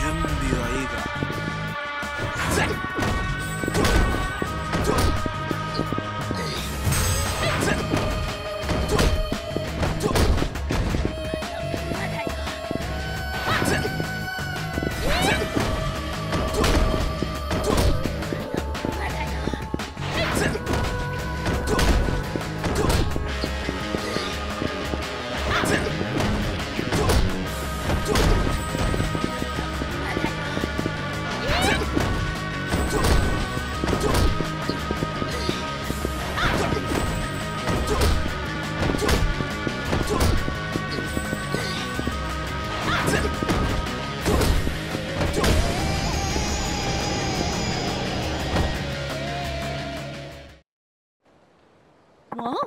準備はいいか Whoa.